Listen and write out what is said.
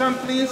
Some please.